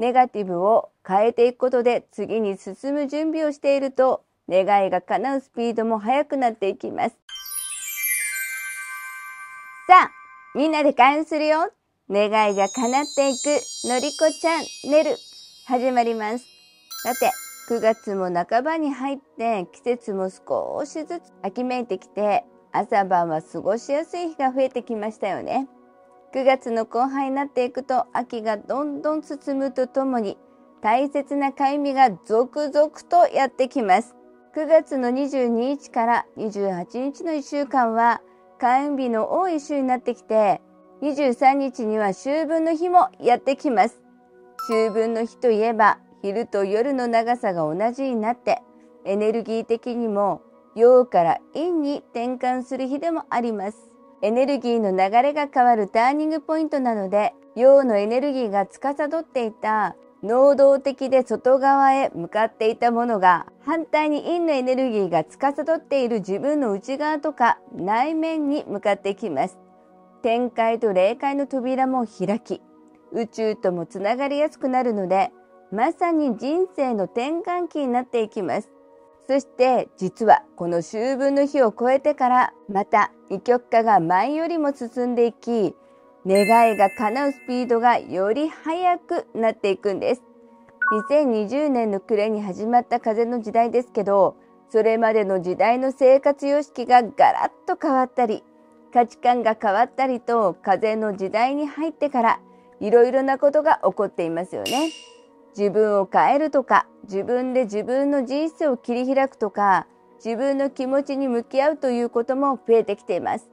ネガティブを変えていくことで次に進む準備をしていると願いが叶うスピードも速くなっていきます。さあ、みんなで開運するよ。願いが叶っていくのりこちゃん寝る始まります。さて、9月も半ばに入って季節も少しずつ秋めいてきて朝晩は過ごしやすい日が増えてきましたよね。9月の後半になっていくと秋がどんどん進むとともに大切な快味が続々とやってきます。9月の22日から28日の1週間は開運日の多い週になってきて23日には秋分の日もやってきます。秋分の日といえば昼と夜の長さが同じになってエネルギー的にも陽から陰に転換する日でもあります。エネルギーの流れが変わるターニングポイントなので陽のエネルギーが司っていた能動的で外側へ向かっていたものが反対に陰のエネルギーが司っている自分の内側とか内面に向かってきます。天界と霊界の扉も開き宇宙ともつながりやすくなるのでまさに人生の転換期になっていきます。そして実はこの秋分の日を超えてからまた二極化が前よりも進んでいき願いが叶うスピードがより速くなっていくんです。2020年の暮れに始まった風の時代ですけどそれまでの時代の生活様式がガラッと変わったり価値観が変わったりと風の時代に入ってからいろいろなことが起こっていますよね。自分を変えるとか自分で自分の人生を切り開くとか自分の気持ちに向き合うということも増えてきています。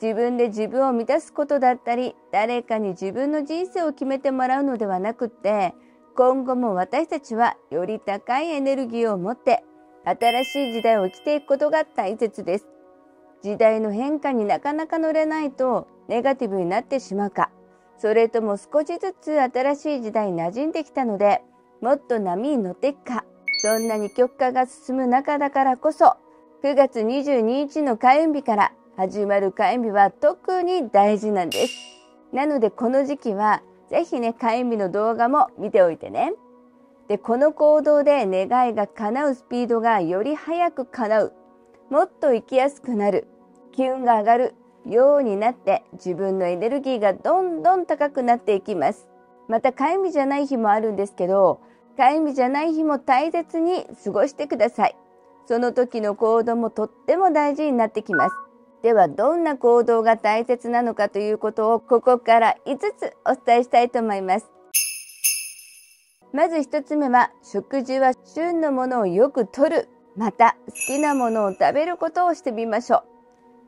自分で自分を満たすことだったり誰かに自分の人生を決めてもらうのではなくって今後も私たちはより高いエネルギーを持って新しい時代を生きていくことが大切です。時代の変化になかなか乗れないとネガティブになってしまうかそれとも少しずつ新しい時代に馴染んできたのでもっと波に乗っていくか。そんなに極化が進む中だからこそ9月22日の開運日から始まる開運日は特に大事なんです。なのでこの時期はぜひね開運日の動画も見ておいてね。でこの行動で願いが叶うスピードがより早く叶う。もっと生きやすくなる。気運が上がる。ようになって自分のエネルギーがどんどん高くなっていきます。また、かゆみじゃない日もあるんですけど、かゆみじゃない日も大切に過ごしてください。その時の行動もとっても大事になってきます。では、どんな行動が大切なのかということをここから5つお伝えしたいと思います。まず1つ目は、食事は旬のものをよくとる。また、好きなものを食べることをしてみましょう。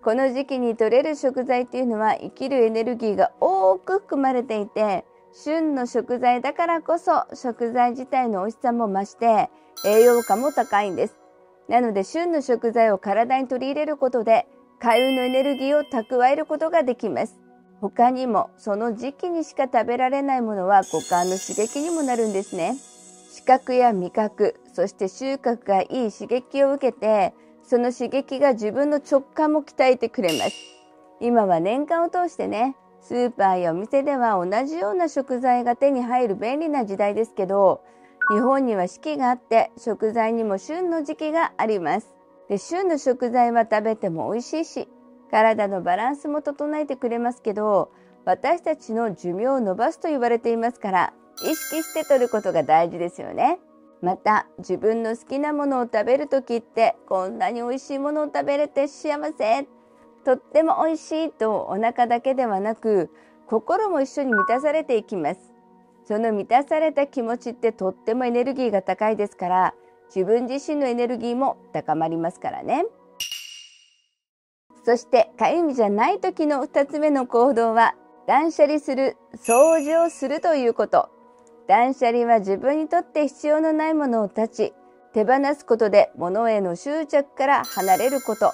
この時期に取れる食材っていうのは生きるエネルギーが多く含まれていて旬の食材だからこそ食材自体の美味しさも増して栄養価も高いんです。なので旬の食材を体に取り入れることで開運のエネルギーを蓄えることができます。他にもその時期にしか食べられないものは五感の刺激にもなるんですね。視覚や味覚そして収穫がいい刺激を受けてその刺激が自分の直感も鍛えてくれます。今は年間を通してね、スーパーやお店では同じような食材が手に入る便利な時代ですけど、日本には四季があって食材にも旬の時期があります。で旬の食材は食べても美味しいし、体のバランスも整えてくれますけど、私たちの寿命を伸ばすと言われていますから、意識して取ることが大事ですよね。また自分の好きなものを食べる時ってこんなに美味しいものを食べれて幸せ。とっても美味しいとお腹だけではなく心も一緒に満たされていきます。その満たされた気持ちってとってもエネルギーが高いですから自分自身のエネルギーも高まりますからね。そしてかゆみじゃない時の2つ目の行動は断捨離する掃除をするということ。断捨離は自分にとって必要のないものを断ち、手放すことで物への執着から離れること。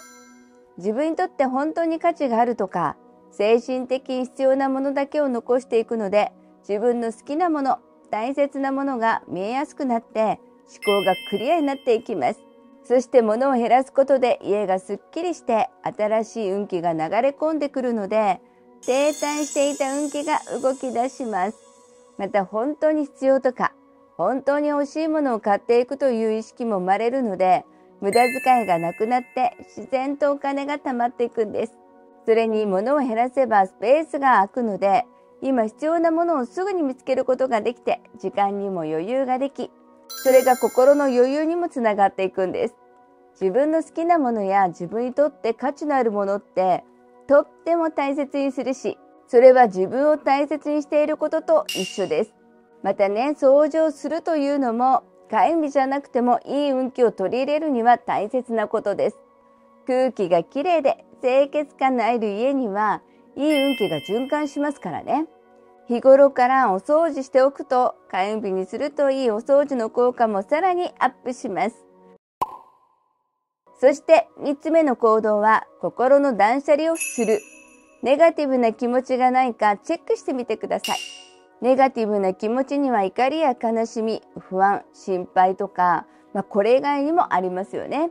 自分にとって本当に価値があるとか、精神的に必要なものだけを残していくので、自分の好きなもの、大切なものが見えやすくなって、思考がクリアになっていきます。そして物を減らすことで家がすっきりして新しい運気が流れ込んでくるので、停滞していた運気が動き出します。また本当に必要とか、本当に欲しいものを買っていくという意識も生まれるので、無駄遣いがなくなって自然とお金が貯まっていくんです。それに物を減らせばスペースが空くので、今必要なものをすぐに見つけることができて、時間にも余裕ができ、それが心の余裕にもつながっていくんです。自分の好きなものや自分にとって価値のあるものってとっても大切にするし、それは自分を大切にしていることと一緒です。またね、掃除をするというのも、火炎日じゃなくてもいい運気を取り入れるには大切なことです。空気がきれいで清潔感のある家には、いい運気が循環しますからね。日頃からお掃除しておくと、火炎日にするといいお掃除の効果もさらにアップします。そして3つ目の行動は心の断捨離をする。ネガティブな気持ちがないかチェックしてみてください。ネガティブな気持ちには怒りや悲しみ、不安、心配とか、まあ、これ以外にもありますよね。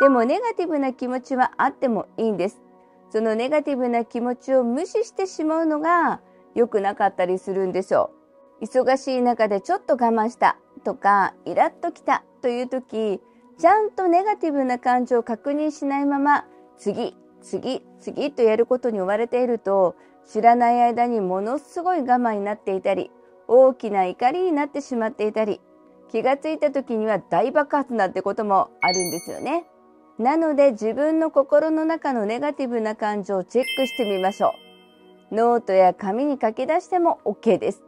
でもネガティブな気持ちはあってもいいんです。そのネガティブな気持ちを無視してしまうのが良くなかったりするんでしょう。忙しい中でちょっと我慢したとか、イラッときたという時、ちゃんとネガティブな感情を確認しないまま、次、次、次とやることに追われていると、知らない間にものすごい我慢になっていたり、大きな怒りになってしまっていたり、気がついた時には大爆発なんてこともあるんですよね。なので自分の心の中のネガティブな感情をチェックしてみましょう。ノートや紙に書き出しても OK です。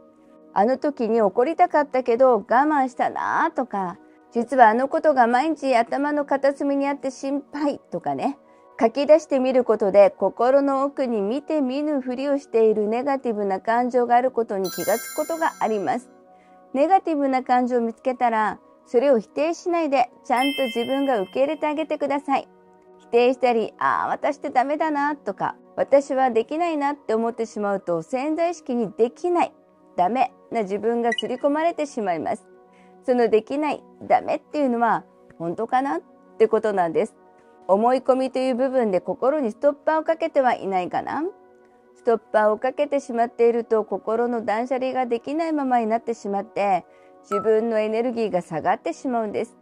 あの時に怒りたかったけど我慢したなとか、実はあのことが毎日頭の片隅にあって心配とかね、書き出してみることで心の奥に見て見ぬふりをしているネガティブな感情があることに気がつくことがあります。ネガティブな感情を見つけたら、それを否定しないで、ちゃんと自分が受け入れてあげてください。否定したり、ああ、私ってダメだな、とか、私はできないなって思ってしまうと、潜在意識にできない、ダメな自分が刷り込まれてしまいます。そのできない、ダメっていうのは、本当かなってことなんです。思い込みという部分で心にストッパーをかけてはいないかな？ストッパーをかけてしまっていると心の断捨離ができないままになってしまって自分のエネルギーが下がってしまうんです。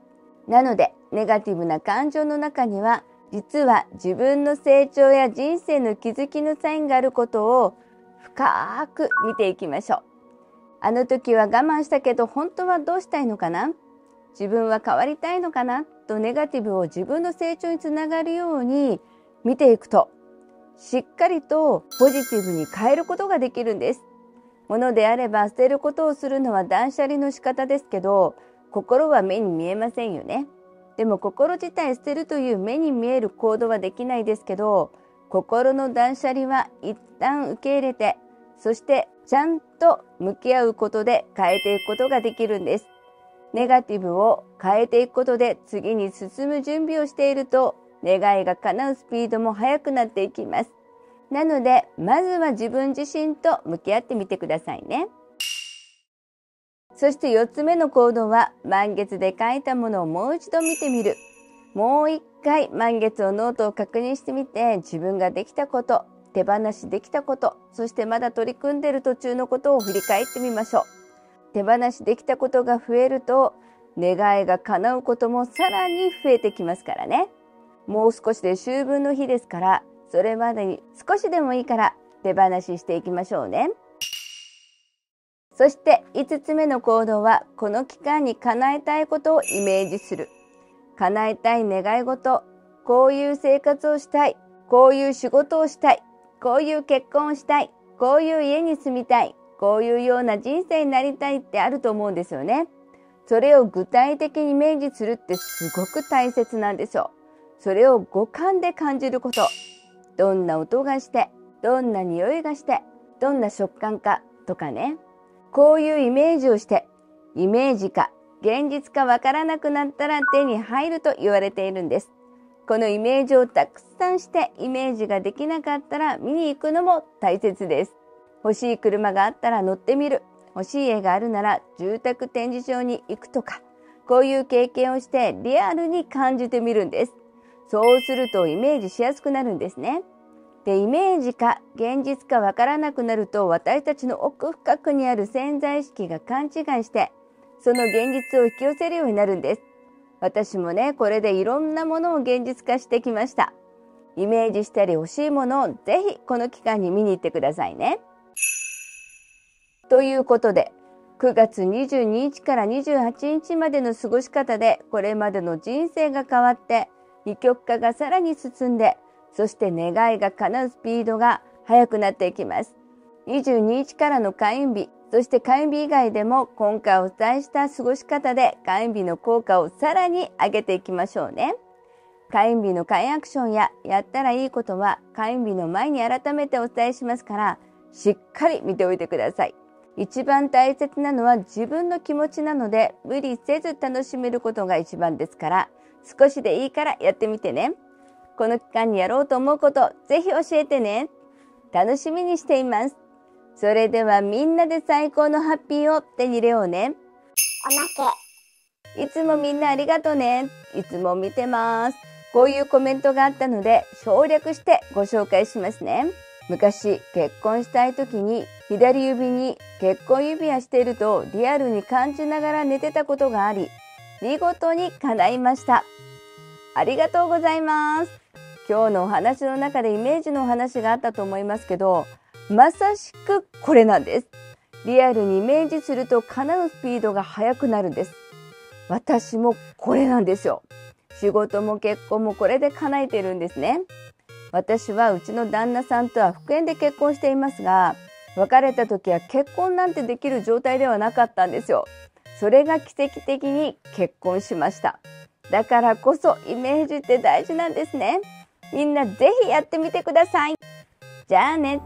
なのでネガティブな感情の中には実は自分の成長や人生の気づきのサインがあることを深く見ていきましょう。あの時は我慢したけど本当はどうしたいのかな？自分は変わりたいのかな？とネガティブを自分の成長につながるように見ていくとしっかりとポジティブに変えることができるんです。ものであれば捨てることをするのは断捨離の仕方ですけど心は目に見えませんよね。でも心自体捨てるという目に見える行動はできないですけど心の断捨離は一旦受け入れてそしてちゃんと向き合うことで変えていくことができるんです。ネガティブを変えていくことで次に進む準備をしていると願いが叶うスピードも速くなっていきます。なので、まずは自分自身と向き合ってみてくださいね。そして4つ目の行動は満月で書いたものをもう一度見てみる。もう一回満月をノートを確認してみて自分ができたこと、手放しできたこと、そしてまだ取り組んでいる途中のことを振り返ってみましょう。手放しできたことが増えると願いが叶うこともさらに増えてきますからね。もう少しで秋分の日ですから、それまでに少しでもいいから手放ししていきましょうね。そして5つ目の行動は、この期間に叶えたいことをイメージする。叶えたい願い事、こういう生活をしたい、こういう仕事をしたい、こういう結婚をしたい、こういう家に住みたい、こういうような人生になりたいってあると思うんですよね。それを具体的にイメージするってすごく大切なんですよ。それを五感で感じること。どんな音がして、どんな匂いがして、どんな食感かとかね。こういうイメージをして、イメージか現実かわからなくなったら手に入ると言われているんです。このイメージをたくさんしてイメージができなかったら見に行くのも大切です。欲しい車があったら乗ってみる。欲しい家があるなら住宅展示場に行くとか、こういう経験をしてリアルに感じてみるんです。そうするとイメージしやすくなるんですね。で、イメージか現実かわからなくなると私たちの奥深くにある潜在意識が勘違いして、その現実を引き寄せるようになるんです。私もね、これでいろんなものを現実化してきました。イメージしたり欲しいものをぜひこの期間に見に行ってくださいね。ということで、9月22日から28日までの過ごし方でこれまでの人生が変わって二極化がさらに進んでそして願いが叶うスピードが速くなっていきます。22日からの開運日、そして開運日以外でも今回お伝えした過ごし方で開運日の効果をさらに上げていきましょうね。開運日の開運アクションややったらいいことは開運日の前に改めてお伝えしますからしっかり見ておいてください。一番大切なのは自分の気持ちなので無理せず楽しめることが一番ですから少しでいいからやってみてね。この期間にやろうと思うこと、ぜひ教えてね。楽しみにしています。それではみんなで最高のハッピーを手に入れようね。おまけ。いつもみんなありがとね。いつも見てます。こういうコメントがあったので省略してご紹介しますね。昔結婚したい時に左指に結婚指輪しているとリアルに感じながら寝てたことがあり見事に叶いました。ありがとうございます。今日のお話の中でイメージのお話があったと思いますけど、まさしくこれなんです。リアルにイメージすると叶うスピードが速くなるんです。私もこれなんですよ。仕事も結婚もこれで叶えてるんですね。私はうちの旦那さんとは復縁で結婚していますが、別れた時は結婚なんてできる状態ではなかったんですよ。それが奇跡的に結婚しました。だからこそイメージって大事なんですね。みんなぜひやってみてください。じゃあね。